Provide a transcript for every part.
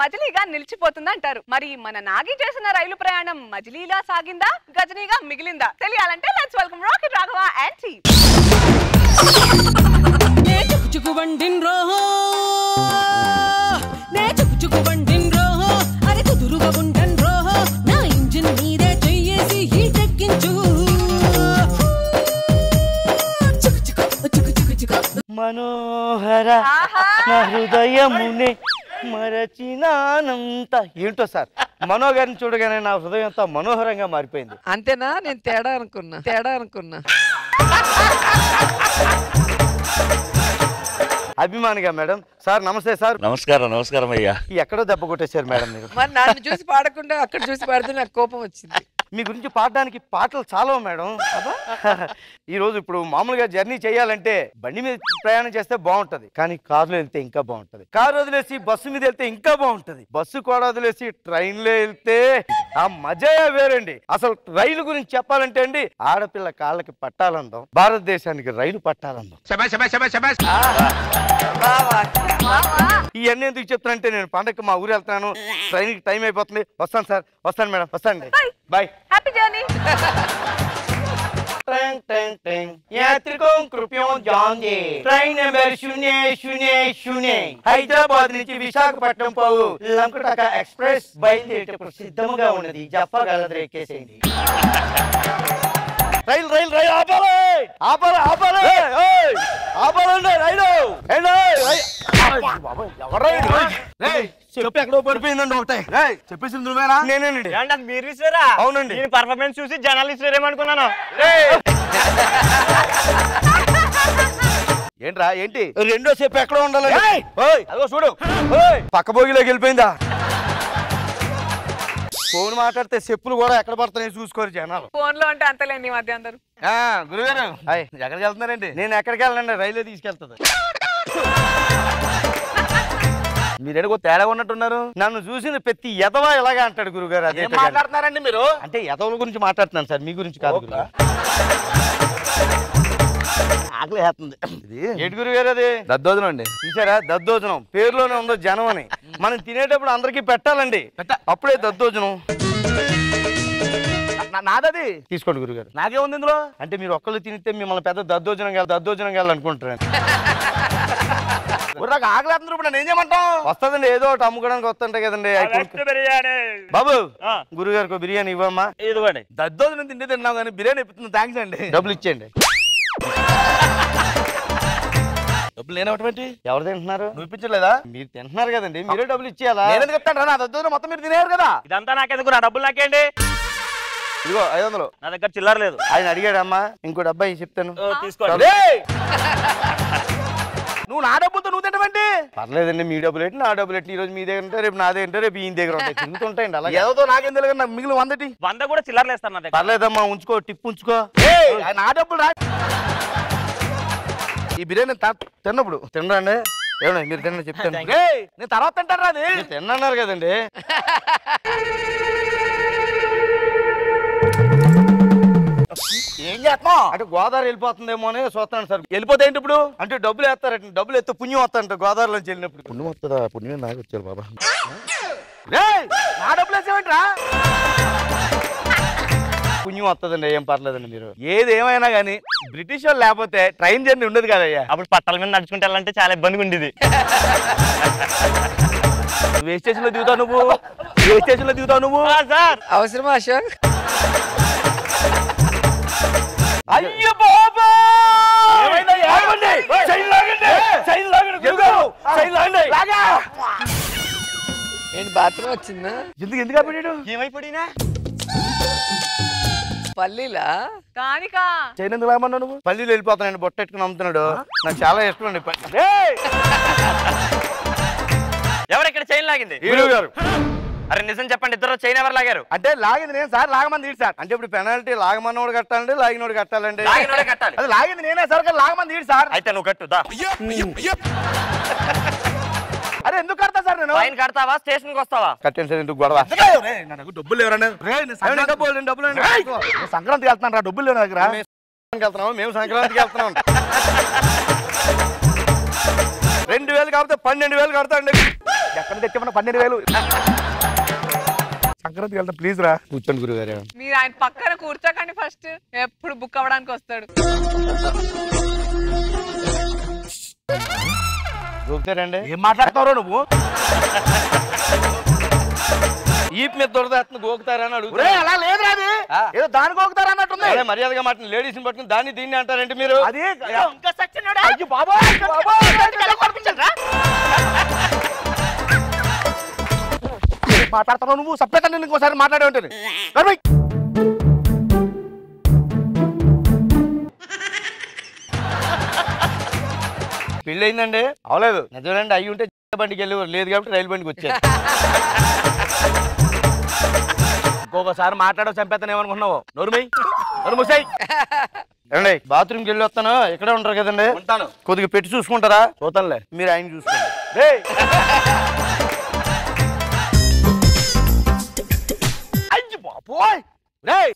మజిలీగా నిలిచిపోతుంది అంటారు మరి మన నాగి చేసిన రైలు ప్రయాణం మజిలీలా సాగిందా? గజనీగా మిగిలిందా? తెలియాలంటే లెట్స్ వెల్కమ్ రాకెట్ రాఘవ చుకు మనోహర. నా హృదయమునే మరచినానంత. ఏంటో సార్? మనో గారిని చూడగానే నా హృదయం అంతా మనోహరంగా మారిపోయింది. అంతేనా? నేను తేడా అనుకున్నా. తేడా అనుకున్నా. అభిమానిగా మేడం. సార్ నమస్తే సార్. నమస్కారం నమస్కారం అయ్యా. ఎక్కడో దెబ్బ కొట్టేశారు మేడం మీరు. మరి నన్ను చూసి పాడకుండా అక్కడ చూసి పాడితే నాకు కోపం వచ్చింది. మీ గురించి పాడడానికి పాటలు చాలవు మేడం. ఈ రోజు ఇప్పుడు మామూలుగా జర్నీ చేయాలంటే బండి మీద ప్రయాణం చేస్తే బాగుంటది. కానీ కారులో వెళ్తే ఇంకా బాగుంటది. కారు వదిలేసి బస్సు మీద వెళ్తే ఇంకా బాగుంటది. బస్సు కూడా వదిలేసి ట్రైన్లో వెళ్తే ఆ మజాయే వేరండి. అసలు రైలు గురించి చెప్పాలంటే అండి ఆడపిల్ల కాళ్ళకి పట్టాలందాం భారతదేశానికి రైలు పట్టాలందాం. ఇవన్నీ ఎందుకు చెప్తానంటే నేను పండగకి మా ఊరు వెళ్తాను ట్రైన్కి టైం అయిపోతుంది. వస్తాను సార్. వస్తాను మేడం. వస్తానండి Bye happy journey Teng, teng, teng. యాత్రికం కృపయం జాంగే train number శూన్య శూన్య శూన్య హైదరాబాద్ నుంచి విశాఖపట్నం పోవు లంకటక ఎక్స్ప్రెస్ బయలుదేరేటప్పుడు సిద్ధముగా ఉన్నది జప్పగలదు ఎక్కేసేయండి రైలు రైలు రైలు ఆపాలి ఆపాలి ఆపాలి ఏయ్! ఆపాలండి రైలు ఏండి చెప్పు. ఎక్కడో పడిపోయిందండి ఒకటే. చెప్పేసింది నువ్వేనా? నేనేనండి. అది మీరు ఇస్తారా? అవునండి. నేను పర్ఫార్మెన్స్ చూసి జనాలు ఇస్తారేమనుకున్నాను. ఏంట్రా ఏంటి? రెండో సేపు ఎక్కడ ఉండాలి. అదిగో చూడు. ఓయ్! పక్క బోగిలోకి వెళ్ళిపోయిందా? ఫోన్ మాట్లాడితే చెప్పులు కూడా ఎక్కడ పడుతున్నాయి చూసుకోరు జనాలు. ఫోన్లో అంటే అంతలేండి ఈ మధ్య అందరూ. ఆ, గురుగారు. హాయ్. ఎక్కడికి వెళ్తున్నారండి? నేను ఎక్కడికి వెళ్ళండి రైలు తీసుకెళ్తుంది. మీరేడుకో తేడా ఉన్నట్టున్నారు? నన్ను చూసిన ప్రతి ఎదవా ఇలాగా అంటాడు గురుగారు అదే మాట్లాడుతున్నారండి మీరు? అంటే ఎదవల గురించి మాట్లాడుతున్నాను సార్ మీ గురించి కాదు గురుగారు. ఆకలి వేస్తుంది. ఏంటి గురుగారు అది? దద్దోజనం అండి. చూసారా? దద్దోజనం. పేరులోనే ఉందో జనం అని. మనం తినేటప్పుడు అందరికీ పెట్టాలండి. అప్పుడే దద్దోజనం. నాదది? తీసుకోండి గురుగారు. నాకేముంది ఇందులో? అంటే మీరు ఒక్కళ్ళు తినితే మిమ్మల్ని పెద్ద దద్దోజనం కాదు దద్దోజనం కాదు అనుకుంటారు నాకు ఆకలి వేస్తుంది ఇప్పుడు నేను ఏం చేయమంటాం వస్తుందండి ఏదో ఒకటి అమ్ముకోవడానికి వస్తుంటాయి కదండి బిర్యానీ. బాబు ఆ. గురుగారికి ఒక బిర్యానీ ఇవ్వమ్మా. ఇదిగోండి. దద్దోజనం తిండి తిన్నాం కానీ బిర్యానీ ఇస్తుంది థ్యాంక్స్ అండి. డబ్బులు ఇచ్చేయండి. డబ్బులు లేనటువంటి ఎవరు తింటున్నారు? నువ్వు ఇప్పించలేదా మీరు తింటున్నారు కదండి మీరే డబ్బులు ఇచ్చేయాలా? నేను ఎందుకు చెప్తాను నా దద్దోజనం మొత్తం మీరు తినేరు కదా. ఇదంతా నాకెందుకు నా డబ్బులు నాకేంటి? ఇదిగో ఐదు వందలు. నా దగ్గర చిల్లర లేదు. ఆయన అడిగాడమ్మా ఇంకో డబ్బా చెప్తాను? తీసుకోండి. నువ్వు నా డబ్బులతో నువ్వు తింటమండి పర్లేదండి మీ డబ్బులు ఏంటి? నా డబ్బులు ఏంటి? ఈ రోజు మీ దగ్గర ఉంటే రేపు నా దగ్గర ఉంటే రేపు ఈయన దగ్గర ఉంటాయి తిరుగుతుంటాయండి అలాగే. ఏదో నాకేం తెలియదు నాకు మిగిలిన వందటి. వంద కూడా చిల్లర లేస్తాను నా దగ్గర. పర్లేదమ్మా ఉంచుకో టిప్ ఉంచుకో. నా డబ్బులు రా. ఈ బిర్యానీ తా- తిన్నప్పుడు. తినండి ఏమండి మీరు తినండి చెప్తాను నేను తర్వాత తింటాను అది. మీరు తిన్నన్నారు కదండి. ఏం చేస్తున్నావు? అంటే గోదావరి వెళ్ళిపోతుందేమో అని చూస్తున్నాను సార్. వెళ్ళిపోతే ఏంటి ఇప్పుడు? అంటే డబ్బులు వేస్తారట డబ్బులు ఎత్తే పుణ్యం వస్తారంట గోదావరిలోంచి వెళ్ళినప్పుడు. పుణ్యం వస్తుందా? పుణ్యం నాకు వచ్చారు బాబా. నా డబ్బులు వేసేవేంట్రా. పుణ్యం వస్తుందండి ఏం పర్లేదండి మీరు. ఏది ఏమైనా కానీ బ్రిటిష్ వాళ్ళు లేకపోతే ట్రైన్ జర్నీ ఉండదు కదయ్యా. అప్పుడు పట్టాల మీద నడుచుకుంటే వెళ్ళాలంటే చాలా ఇబ్బందిగా ఉండేది. ఏ స్టేషన్లో దిగుతావు నువ్వు? ఏ స్టేషన్లో దిగుతావు నువ్వు? సార్. అవసరమా అశోక్? అయ్యో బాబా ఏంటి బాత్రూమ్ వచ్చిందా? ఎందుకు ఎందుకు ఆపాడు ఏమైపోయినా? పల్లీలా? కానికా! చైన్ ఎందుకు లాగమన్నావు నువ్వు? పల్లీలు వెళ్ళిపోతానండి బొట్టెట్టుకుని అమ్ముతున్నాడు. నాకు చాలా ఇష్టం అండి ఎవరు ఇక్కడ చైన్ లాగింది? హీరో గారు. అరే నిజం చెప్పండి ఇద్దరు చైన్ ఎవరు లాగారు? అంటే లాగింది నేను సార్ లాగమంది ఈడు సార్. అంటే ఇప్పుడు పెనాల్టీ లాగమన్నోడు కట్టాలండి లాగినోడు కట్టాలండి. లాగినోడే కట్టాలి. అది లాగింది నేనే సార్ లాగమంది ఈడు సార్. అయితే నువ్వు కట్టు దా. అరే ఎందుకు కడతా సార్ నేను? ఫైన్ కడతావా స్టేషన్కి వస్తావా? కట్టండి సార్ ఎందుకు గొడవ? డబ్బులు ఎవరన్నా డబ్బులు అండి. సంక్రాంతికి వెళ్తాను రా డబ్బులు లేవు నా దగ్గర. మేము సంక్రాంతికి వెళ్తున్నాము మేము సంక్రాంతికి వెళ్తున్నాం రెండు వేలు కాకపోతే పన్నెండు వేలు కడతాండి. ఎక్కడ తెచ్చామన్నా పన్నెండు వేలు? సంక్రాంతికి వెళ్తాం ప్లీజ్ రా. కూర్చోండి గురుగారు. మీరు ఆయన పక్కన కూర్చోకండి ఫస్ట్. ఎప్పుడు బుక్ అవ్వడానికి వస్తాడు. దొరుకుతారండి ఏం మాట్లాడుతున్నావు నువ్వు? ఈప్ మీద దొరద గోకుతారని అడుగుతారు అలా లేదు అది. ఏదో దానికి ఒకతారు అన్నట్టుంది. అదే మర్యాదగా మాట లేడీస్ పట్టుకుని దాన్ని దీన్ని అంటారంటే మీరు? అది అయ్యో బాబోయ్, బాబోయ్, ఏం మాట్లాడుతున్నావు నువ్వు? సపరేట్ నేను ఇంకోసారి మాట్లాడే ఉంటుంది. పెళ్ళి అయిందండి అవలేదు. నిజమేనండి అయ్యి ఉంటే బండికి వెళ్ళేవారు లేదు కాబట్టి రైలు బండికి వచ్చారు ఇంకొకసారి మాట్లాడో చంపేస్తాను ఏమనుకున్నావు నోరుమై. నోరు ముసాయి. ఏమండి బాత్రూమ్కి వెళ్ళి వస్తాను. ఇక్కడే ఉంటారు కదండి. ఉంటాను. కొద్దిగా పెట్టి చూసుకుంటారా? చూతానులే మీరు ఆయన చూసుకోండి. రేయ్!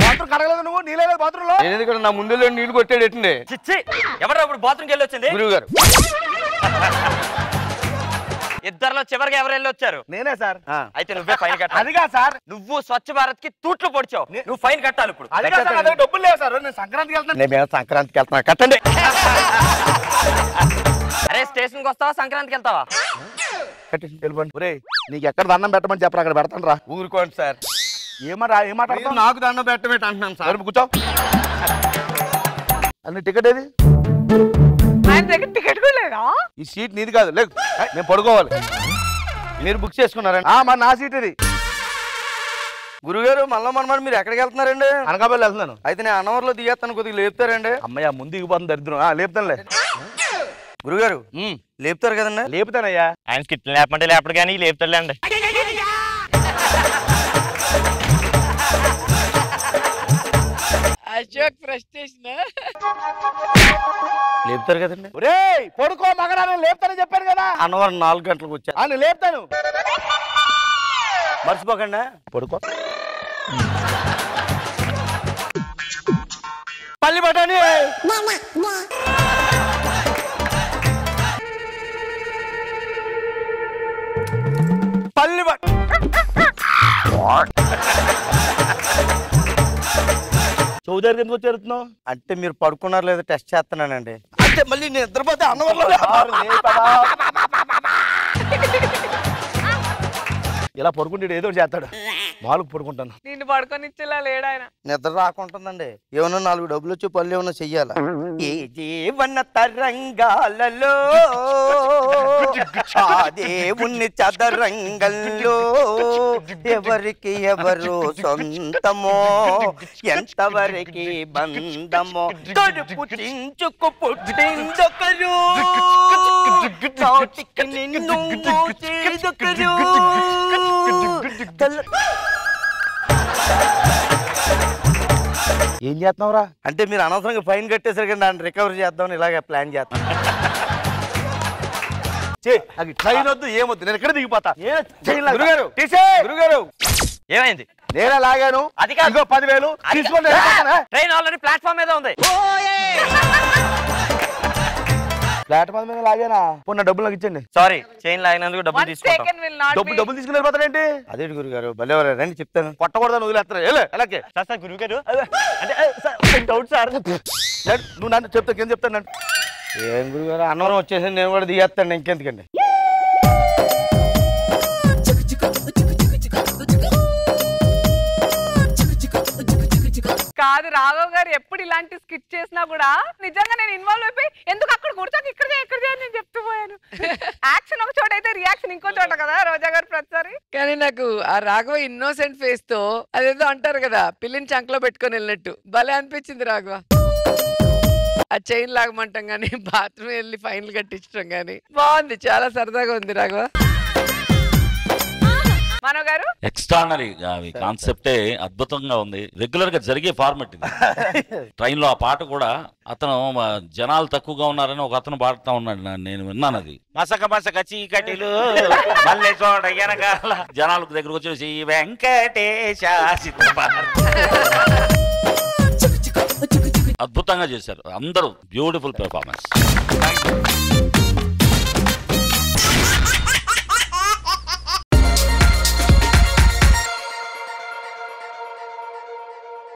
బాత్రూమ్ కడగలేదు నువ్వు? నీళ్ళలేదు బాత్రూమ్లో నేను ఎందుకంటే నా ముందు నీళ్ళు కొట్టాడు ఎట్టండి చిచ్చి! ఎవరు ఇప్పుడు బాత్రూమ్కి వెళ్ళి వచ్చింది? గురువు గారు ఇద్దరులో చివరికి ఎవరు వెళ్ళి వచ్చారు? నేనే సార్. అయితే నువ్వే ఫైన్ కట్టాలి. అదిగా సార్. నువ్వు స్వచ్ఛ భారత్కి తూట్లు పొడిచావు. నువ్వు ఫైన్ కట్టాలి ఇప్పుడు. అదిగా సార్ డబ్బులు లేవు సార్. నేను సంక్రాంతికి వెళ్తాను నేను సంక్రాంతికి వెళ్తున్నా? కట్టండి. అరే స్టేషన్కి వస్తావా? సంక్రాంతికి వెళ్తావా? వెళ్ళిపోండి. నీకు ఎక్కడ దండం పెట్టమని చెప్పరా? అక్కడ పెడతాను రా. ఊరుకోండి సార్. ఏమరా ఏం మీరు మాట్లాడుతున్నావు నాకు దండం పెట్టమేట అంటున్నాను సార్. కూర్చో. అన్ని టికెట్ ఏది? ఆయన దగ్గర టికెట్ కూడా లేదా? ఈ సీట్ నీది కాదు. లేదు నేను పడుకోవాలి. మీరు బుక్ చేసుకున్నారండి ఆ మరి నా సీట్ ఇది. గురుగారు మళ్ళా మనమాట మీరు ఎక్కడికి వెళ్తున్నారండి? అనకాపల్లి వెళ్తున్నాను. అయితే నేను అన్నవరంలో దిగేస్తాను కొద్దిగా లేపుతారండి. అమ్మయ్య ముందు దిగిపోతుంది దరిద్రం. ఆ, లేపుతానులే. గురుగారు లేపుతారు కదండి? లేపుతానయ్యా. ఆయన స్కిట్లు లేపమంటే లేపడు కానీ లేపుతాడులేండి. అశోక్ ఫ్రస్ట్రేషన్ లేపుతారు కదండి. ఒరేయ్ పడుకో మగరా నేను లేపుతానని చెప్పాను కదా. అన్నవరం నాలుగు గంటలకు వచ్చారు ఆ, నేను లేపుతాను. మర్చిపోకండి. పడుకో. పల్లి బఠానీ పల్లి బఠ చౌదరి ఎందుకు వచ్చి జరుగుతున్నావు? అంటే మీరు పడుకున్నారు లేదా టెస్ట్ చేస్తున్నానండి. అంటే మళ్ళీ నేను నిద్రపోతే అన్నవరంలో ఇలా పడుకుంటే ఏదో చేస్తాడు. మాలు పడుకుంటాను. నిన్ను పడుకొని ఇచ్చేలా లేడు ఆయన. నిద్ర రాకుంటుందండి. ఏమన్నా నాలుగు డబ్బులు వచ్చి పళ్ళు ఏమన్నా చెయ్యాలా? ఏ జీవన తరంగాలలో ఆ దేవుని చదరంగంలో ఎవరికి ఎవరు సొంతమో ఎంతవరకు బంధమో తడుపు చించుకు పుట్టిందొకరు. నిన్ను మోచేదొకరు తెల్ల- ఏం చేస్తున్నావురా? అంటే మీరు అనవసరంగా ఫైన్ కట్టేసరికి దాన్ని రికవరీ చేద్దామని ఇలాగే ప్లాన్ చేస్తాం. చే అది ట్రైన్ వద్దు ఏమొద్దు నేను ఎక్కడ దిగిపోతా? గురుగారు తీసే! గురుగారు. ఏమైంది? నేనే లాగాను. అది కాదు. పదివేలు. ట్రైన్ ఆల్రెడీ ప్లాట్ఫామ్ మీద ఉంది. ప్లాట్ఫామ్ మీద లాగానా? పోన్న డబ్బులు నాకు ఇచ్చండి సారీ చైన్ లాగినందుకు డబ్బులు తీసుకుంటాం. డబ్బులు డబ్బులు తీసుకుని వెళ్ళిపోతారేంటి అదేంటి గురుగారు భలేవారు రండి చెప్తాను. కొట్టకూడదని వదిలేస్తారు? వెళ్ళకే సార్ సార్ గురువు గారు అంటే డౌట్ సార్ నువ్వు నన్ను చెప్తా కింద చెప్తాను నన్ను? ఏం గురుగారు అన్నవరం వచ్చేసి నేను కూడా దిగేస్తాను ఇంకెందుకండి? కాదు రాఘవ్ గారు ఎప్పుడు ఇలాంటి స్కిట్ చేసినా కూడా నిజంగా నేను ఇన్వాల్వ్ అయిపోయి ఎందుకు అక్కడ కూర్చోక ఇక్కడ ఇక్కడ నేను చెప్తూ పోయాను. యాక్షన్ ఒక చోట అయితే రియాక్షన్ ఇంకో చోట కదా రోజా గారు ప్రతిసారి? కానీ నాకు ఆ రాఘవ ఇన్నోసెంట్ ఫేస్తో అదేదో అంటారు కదా పిల్లిని చంకలో పెట్టుకొని వెళ్ళినట్టు. భలే అనిపించింది రాఘవ. ఆ చైన్ లాగమంటాం కానీ బాత్రూమ్ వెళ్ళి ఫైన్లు కట్టించడం కానీ. బాగుంది చాలా సరదాగా ఉంది రాఘవ. మనో గారు? ఎక్స్ట్రానరీ అవి కాన్సెప్టే అద్భుతంగా ఉంది. రెగ్యులర్గా జరిగే ఫార్మెట్ ఇది. ట్రైన్లో ఆ పాట కూడా అతను జనాలు తక్కువగా ఉన్నారని ఒక అతను పాడుతా ఉన్నాడు. నేను విన్నాను అది. మసక మసక చీకటిలు మల్లె చోడ వెనకాల జనాలకు దగ్గరకు వచ్చేసి వెంకటేశ సిద్ధపాడు." అద్భుతంగా చేశారు అందరూ. Beautiful performance